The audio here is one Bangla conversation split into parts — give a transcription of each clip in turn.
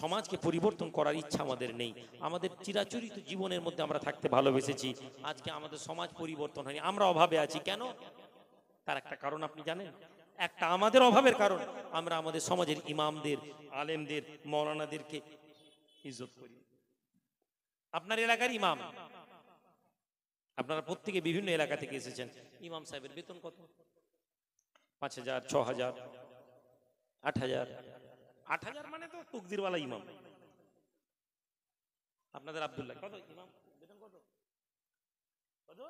সমাজকে পরিবর্তন করার ইচ্ছা আমাদের নেই। আমাদের চিরাচরিত জীবনের মধ্যে আমরা থাকতে ভালোবেসেছি। আজকে আমাদের সমাজ পরিবর্তন হয়নি। আমরা অভাবে আছি। কেন? তার একটা কারণ আপনি জানেন? একটা আমাদের অভাবের কারণ। আমরা আমাদের সমাজের ইমামদের, আলেমদের, মৌলানাদেরকে ইজ্জত করি। আপনার এলাকার ইমাম। আপনারা প্রত্যেকে বিভিন্ন এলাকা থেকে এসেছেন। ইমাম সাহেবের বেতন কত? পাঁচ হাজার, ছ হাজার, আট হাজার। আট হাজার মানে তো তকদিরওয়ালা ইমাম। আপনাদের আব্দুল্লাহ, কত? ইমাম, বেতন কত? কত?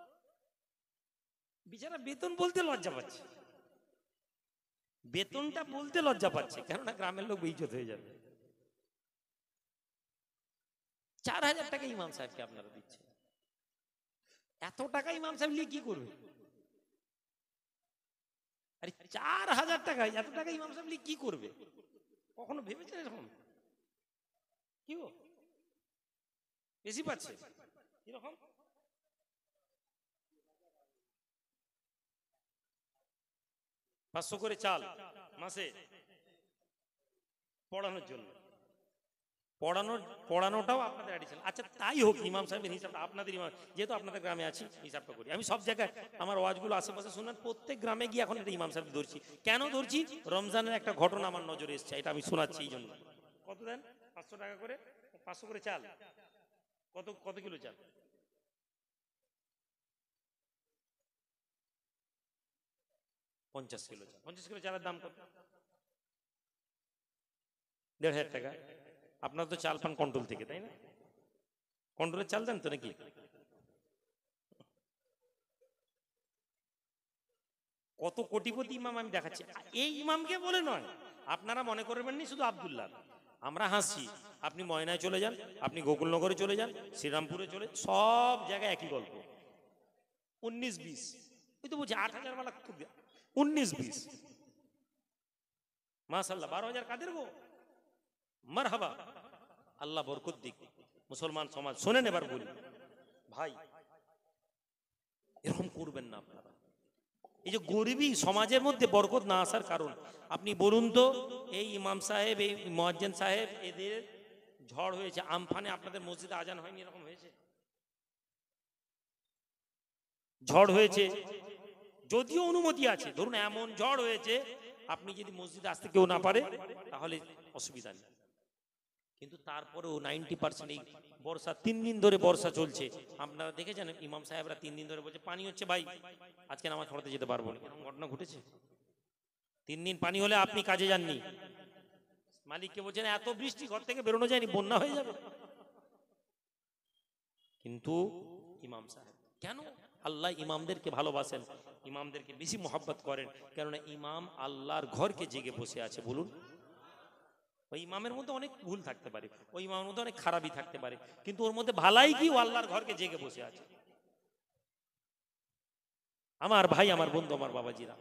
বিচারা বেতন বলতে লজ্জা পাচ্ছে। বেতনটা বলতে লজ্জা পাচ্ছে, কেননা গ্রামের লোক বেইজত হয়ে যাবে। চার হাজার টাকা ইমাম সাহেবকে আপনারা দিচ্ছেন। এত টাকা ইমাম সাহেব নিয়ে কি করবে? আরে চার হাজার টাকা, এত টাকা ইমাম সাহেব নিয়ে কি করবে? কখনো ভেবেছেন এরকম? কি গো? বেশি পাচ্ছে? এরকম পাঁচশো করে চাল মাসে পড়ানোর জন্য। পড়ানোর পড়ানোটাও আপনাদের অ্যাডিশন আচ্ছা তাই হোক, ইমাম সাহেবের হিসাবটা, আপনাদের ইমাম, যেহেতু আপনাদের গ্রামে আছি, হিসাবটা করি। আমি সব জায়গায় আমার ওয়াজগুলো আশেপাশে শুনেন প্রত্যেক গ্রামে গিয়ে এখন একটা ইমাম সাহেব ধরছি। কেন ধরছি? রমজানের একটা ঘটনা আমার নজরে এসছে, এটা আমি শোনাচ্ছি এই জন্য। কত দেন? পাঁচশো টাকা করে? পাঁচশো করে চাল। কত কত কিলো চাল? পঞ্চাশ কিলো চাল। পঞ্চাশ কিলো চালের দাম কত? দেড় হাজার টাকা। আপনার তো চাল পান কন্ট্রোল থেকে, তাই না? কন্ট্রোলের চাল দেন তো নাকি? কত কোটিপতি ইমাম আমি দেখাচ্ছি। এই ইমামকে বলে নয়, আপনারা মনে করবেন নি শুধু আব্দুল্লাহ। আমরা হাসি, আপনি ময়নায় চলে যান, আপনি গোকুলনগরে চলে যান, শ্রীরামপুরে চলে সব জায়গায় একই গল্প। উনিশ বিশ, ওই তো বলছি আট হাজার মালা উনিশ বিশ। মাসাল্লাহ বারো হাজার কাদের গো? মার হাবা আল্লাহ বরকত দিক। মুসলমান সমাজ শোনেন এবার বলি ভাই, এরকম করবেন না আপনারা। এই যে গরিবী সমাজের মধ্যে বরকত না আসার কারণ, আপনি বলুন তো, এই ইমাম সাহেব, এই মোয়াজ্জেন সাহেব, এদের ঝড় হয়েছে, আমফানে আপনাদের মসজিদে আজান হয়নি, এরকম হয়েছে? ঝড় হয়েছে। যদিও অনুমতি আছে, ধরুন এমন ঝড় হয়েছে, আপনি যদি মসজিদে আসতে কেউ না পারে, তাহলে অসুবিধা নেই। কিন্তু তারপরেও নাইনটি পার্সেন্ট এই বর্ষা, তিন দিন ধরে বর্ষা চলছে। আপনারা দেখেছেন, ইমাম সাহেবরা তিন দিন ধরে বলছে, পানি হচ্ছে ভাই, আজকে নামাজ পড়াতে যেতে পারব না। ঘটনা ঘটেছে? তিন দিন পানি হলে আপনি কাজে যাননি? মালিককে বলছেন, এত বৃষ্টি, ঘর থেকে বেরোনো যায়নি, বন্যা হয়ে যাবে। কিন্তু ইমাম সাহেব, কেন? আল্লাহ ইমামদেরকে ভালোবাসেন, ইমামদেরকে বেশি মোহাব্বত করেন। কেননা ইমাম আল্লাহর ঘরকে জেগে বসে আছে, বলুন। ওই ইমামের মধ্যে অনেক ভুল থাকতে পারে, ওই ইমামের মধ্যে অনেক খারাপই থাকতে পারে, কিন্তু ওর মধ্যে ভালাই কি ও আল্লাহর ঘরকে জেগে বসে আছে? আমার ভাই, আমার বন্ধু, আমার বাবাজিরা,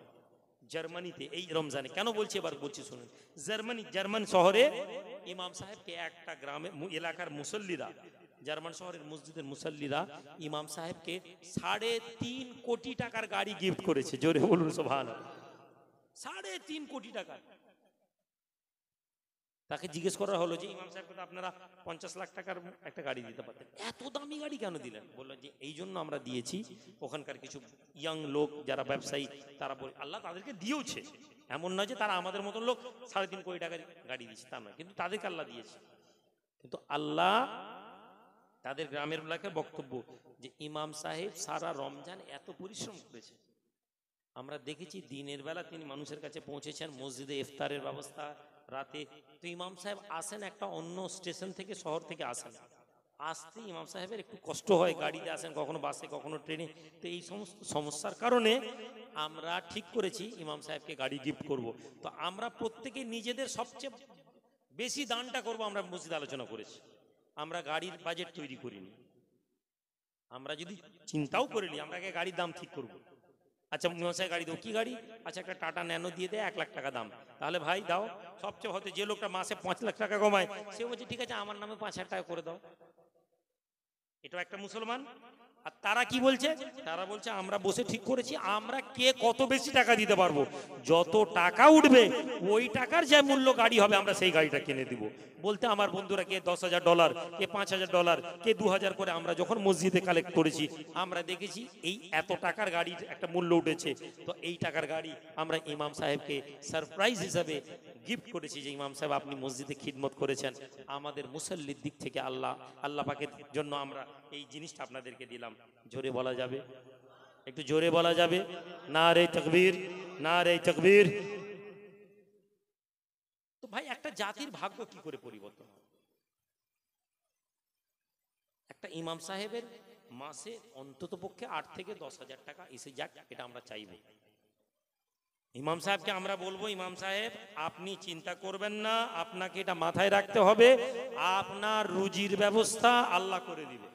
জার্মানিতে এই রমজানে কেন বলছি এবার বলছি শুনুন। জার্মানি, জার্মান শহরে ইমাম সাহেবকে একটা গ্রামে এলাকার মুসল্লিরা, জার্মান শহরের মসজিদের মুসল্লিরা ইমাম সাহেবকে সাড়ে তিন কোটি টাকার গাড়ি গিফট করেছে, জোরে বলুন সোভান সাড়ে তিন কোটি টাকা তাকে জিজ্ঞেস করা হলো যে, ইমাম সাহেবকে তো আপনারা পঞ্চাশ লাখ টাকার একটা গাড়ি দিতে পারতেন। এত দামি গাড়ি কেন দিলেন? বলল যে, এই জন্য আমরা দিয়েছি, ওখানকার কিছু ইয়াং লোক যারা ব্যবসায়ী, তারা বলে, আল্লাহ তাদেরকে দিয়েওছে। এমন নয় যে তারা আমাদের মতন লোক, সাড়ে তিন কোটি টাকার গাড়ি দিয়েছে, তা নয়। কিন্তু তাদেরকে আল্লাহ দিয়েছে। কিন্তু আল্লাহ তাদের গ্রামের এলাকার বক্তব্য যে, ইমাম সাহেব সারা রমজান এত পরিশ্রম করেছে। আমরা দেখেছি দিনের বেলা তিনি মানুষের কাছে পৌঁছেছেন, মসজিদে ইফতারের ব্যবস্থা রাতে। তো ইমাম সাহেব আসেন একটা অন্য স্টেশন থেকে, শহর থেকে আসেন। আসতে ইমাম সাহেবের একটু কষ্ট হয়, গাড়িতে আসেন, কখনো বাসে, কখনো ট্রেনে। তো এই সমস্ত সমস্যার কারণে আমরা ঠিক করেছি, ইমাম সাহেবকে গাড়ি গিফট করব। তো আমরা প্রত্যেকে নিজেদের সবচেয়ে বেশি দানটা করব, আমরা মসজিদ আলোচনা করেছি। আমরা গাড়ির বাজেট তৈরি করিনি। আমরা যদি চিন্তাও করিনি আমরা গাড়ির দাম ঠিক করব। আচ্ছা মশাই গাড়ি দেবো কি গাড়ি? আচ্ছা একটা টাটা ন্যানো দিয়ে দেয় এক লাখ টাকা দাম। তাহলে ভাই দাও, সবচেয়ে হয়তো যে লোকটা মাসে পাঁচ লাখ টাকা কমায় সে বলছে, ঠিক আছে, আমার নামে পাঁচ হাজার টাকা করে দাও। এটাও একটা মুসলমান? আর তারা কি বলছে? তারা বলছে, আমরা বসে ঠিক করেছি, আমরা কে কত বেশি টাকা দিতে পারব? যত টাকা উঠবে, ওই টাকার যে মূল্য গাড়ি হবে, আমরা সেই গাড়িটা কিনে দিব। বলতে আমার বন্ধুরা, কে দশ হাজার ডলার, কে পাঁচ হাজার ডলার, কে দু হাজার করে, আমরা যখন মসজিদে কালেক্ট করেছি, আমরা দেখেছি এই এত টাকার গাড়ির একটা মূল্য উঠেছে। তো এই টাকার গাড়ি আমরা ইমাম সাহেবকে সারপ্রাইজ হিসাবে গিফট করেছি যে ইমাম সাহেব, আপনি মসজিদে খিদমত করেছেন। আমাদের মুসল্লির দিক থেকে আল্লাহ আল্লাহ পাকের জন্য আমরা এই জিনিসটা আপনাদেরকে দিলাম। জোরে বলা যাবে? একটু জোরে বলা যাবে? না রে তকবীর না রে তকবীর। তো ভাই, একটা জাতির ভাগ্য কি করে পরিবর্তন? একটা ইমাম সাহেবের মাসে অন্তত পক্ষে আট থেকে দশ হাজার টাকা এসে যাক, এটা আমরা চাইব। ইমাম সাহেবকে আমরা বলব, ইমাম সাহেব, আপনি চিন্তা করবেন না, আপনাকে এটা মাথায় রাখতে হবে। আপনার রুজির ব্যবস্থা আল্লাহ করে দিবে।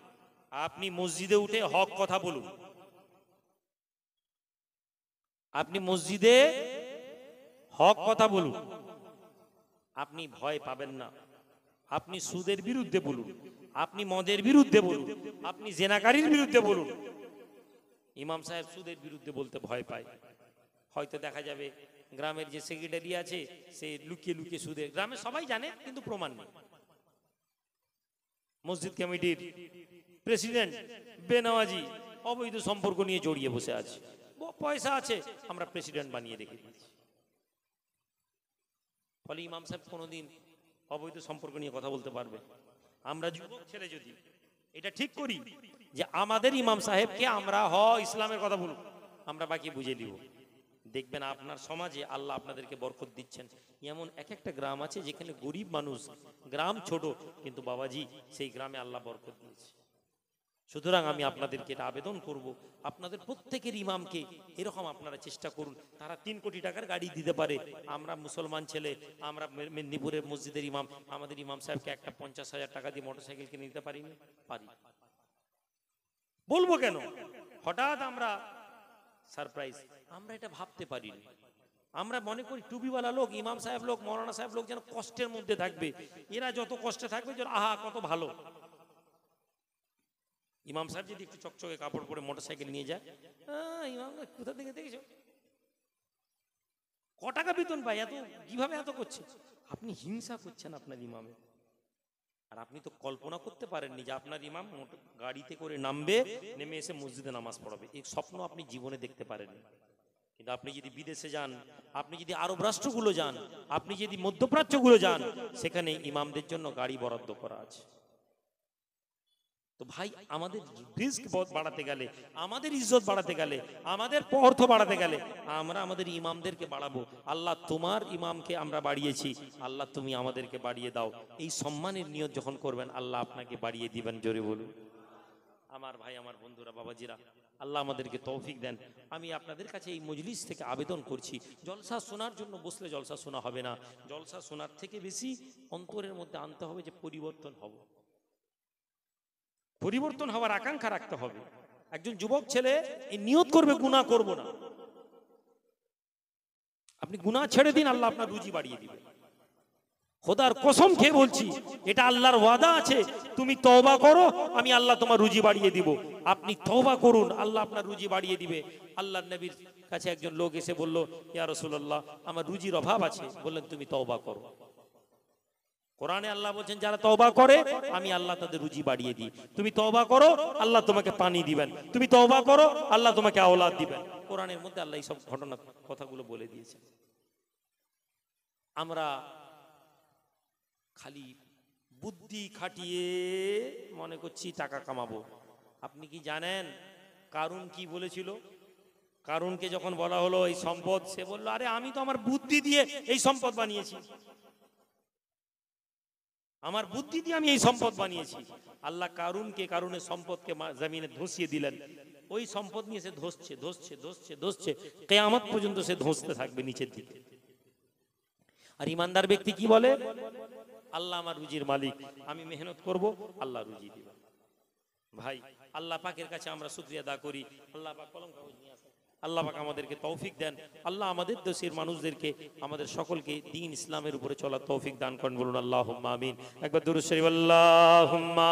আপনি মসজিদে উঠে হক কথা বলুন। আপনি মসজিদে হক কথা বলুন। আপনি ভয় পাবেন না। আপনি সুদের বিরুদ্ধে বলুন। আপনি মদের বিরুদ্ধে বলুন। আপনি জেনাকারীর বিরুদ্ধে বলুন। ইমাম সাহেব সুদের বিরুদ্ধে বলতে ভয় পায়। হয়তো দেখা যাবে গ্রামের যে সেক্রেটারি আছে, সে লুকিয়ে লুকিয়ে সুদে। গ্রামে সবাই জানে, কিন্তু প্রমাণ নেই। মসজিদ কমিটির প্রেসিডেন্ট বেনওয়াজি অবৈধ সম্পর্ক নিয়ে জড়িয়ে বসে আছে। পয়সা আছে, আমরা প্রেসিডেন্ট বানিয়ে রেখে দিয়েছি ফলে ইমাম সাহেব কোনোদিন অবৈধ সম্পর্ক নিয়ে কথা বলতে পারবে। আমরা যুবক ছেলে যদি এটা ঠিক করি যে আমাদের ইমাম সাহেবকে আমরা হ, ইসলামের কথা বলুন আমরা বাকি বুঝে নিব। দেখবেন আপনার সমাজে আল্লাহ আপনাদেরকে বরকত দিচ্ছেন। এমন এক একটা গ্রাম আছে যেখানে গরিব মানুষ, গ্রাম ছোট, কিন্তু বাবাজি, সেই গ্রামে আল্লাহ বরকত দিয়েছে। সুতরাং আমি আপনাদেরকে এটা আবেদন করব, আপনাদের প্রত্যেকের ইমামকে এরকম আপনারা চেষ্টা করুন, তারা তিন কোটি টাকার গাড়ি দিতে পারে। আমরা মুসলমান ছেলে, আমরা মেদিনীপুরের মসজিদের ইমাম, আমাদের ইমাম সাহেবকে একটা পঞ্চাশ হাজার টাকা দিয়ে মোটরসাইকেল কিনে দিতে পারিনি? পারি। বলব কেন? হঠাৎ আমরা সারপ্রাইজ আমরা এটা ভাবতে পারিনি। আমরা মনে করি টুপিওয়ালা লোক, ইমাম সাহেব লোক, মৌলানা সাহেব লোক যেন কষ্টের মধ্যে থাকবে। এরা যত কষ্টে থাকবে যেন আহা, কত ভালো। ইমাম সাহেব যদি একটু চকচকে কাপড় পরে মোটরসাইকেল নিয়ে যায় ইমাম, কোথা থেকে দেখেছ? ক টাকা বেতন পাই এত, কীভাবে এত করছে? আপনি হিংসা করছেন আপনার ইমামে। আর আপনি তো কল্পনা করতে পারেননি যে আপনার ইমাম গাড়িতে করে নামবে, নেমে এসে মসজিদে নামাজ পড়াবে। এই স্বপ্ন আপনি জীবনে দেখতে পারেননি। কিন্তু আপনি যদি বিদেশে যান, আপনি যদি আরব রাষ্ট্রগুলো যান, আপনি যদি মধ্যপ্রাচ্যগুলো যান, সেখানে ইমামদের জন্য গাড়ি বরাদ্দ করা আছে। তো ভাই আমাদের রিস্ক বাড়াতে গেলে। আমাদের ইজ্জত বাড়াতে গেলে আমাদের অর্থ বাড়াতে গেলে আমরা আমাদের ইমামদেরকে বাড়াবো। আল্লাহ তোমার ইমামকে আমরা বাড়িয়েছি আল্লাহ তুমি আমাদেরকে বাড়িয়ে দাও। এই সম্মানের নিয়ত যখন করবেন আল্লাহ আপনাকে বাড়িয়ে দিবেন জোরে বলুন। আমার ভাই আমার বন্ধুরা বাবাজিরা আল্লাহ আমাদেরকে তৌফিক দেন। আমি আপনাদের কাছে এই মজলিস থেকে আবেদন করছি জলসা শোনার জন্য বসলে জলসা শোনা হবে না। জলসা শোনার থেকে বেশি অন্তরের মধ্যে আনতে হবে যে পরিবর্তন হব। পরিবর্তন হওয়ার আকাঙ্ক্ষা রাখতে হবে। একজন যুবক ছেলে নিয়ত করবে, গুনাহ করব না। আপনি গুনাহ ছেড়ে দিন, আল্লাহ আপনার রুজি বাড়িয়ে দিবে। খোদার কসম খেয়ে বলছি, এটা আল্লাহর ওয়াদা আছে, তুমি তওবা করো, আমি আল্লাহ তোমার রুজি বাড়িয়ে দিব। আপনি তওবা করুন, আল্লাহ আপনার রুজি বাড়িয়ে দিবে। আল্লাহ নবীর কাছে একজন লোক এসে বলল, ইয়া রাসূলুল্লাহ, আমার রুজির অভাব আছে। বললেন, তুমি তওবা করো। কোরআনে আল্লাহ বলছেন, যারা তওবা করে, আমি আল্লাহ তাদের রুজি বাড়িয়ে দিই। তুমি তওবা করো, আল্লাহ তোমাকে পানি দিবেন। তুমি তওবা করো, আল্লাহ তোমাকে আওলাদ দিবেন। কোরআনের মধ্যে আল্লাহ সব ঘটনা কথাগুলো বলে দিয়েছেন। আমরা খালি বুদ্ধি খাটিয়ে মনে করছি টাকা কামাবো। আপনি কি জানেন কারুন কি বলেছিল? কারুনকে যখন বলা হলো, এই সম্পদ, সে বলল, আরে আমি তো আমার বুদ্ধি দিয়ে এই সম্পদ বানিয়েছি। আমার বুদ্ধি দিয়ে আমি এই সম্পদ বানিয়েছি। আল্লাহ কারুনকে কারুনের সম্পদকে জমিনে ধসিয়ে দিলেন। ওই সম্পদ নিয়ে সে ধসছে ধসছে ধসছে ধসছে। কেয়ামত পর্যন্ত সে ধসতে থাকবে নিচের দিকে। আর ইমানদার ব্যক্তি কি বলে? আল্লাহ আমার রুজির মালিক, আমি মেহনত করব, আল্লাহ রুজি দিবেন। ভাই, আল্লাহ পাকের কাছে আমরা শুক্রিয়া দা করি। আল্লাহ পাক কলম কাগজ নিয়ে আসেন। আল্লাহ পাক আমাদেরকে তৌফিক দেন। আল্লাহ আমাদের দেশের মানুষদেরকে, আমাদের সকলকে দিন ইসলামের উপরে চলা তৌফিক দান করেন। বলুন আল্লাহ আমিন। একবার দুরুদ শরীফ, আল্লাহুম্মা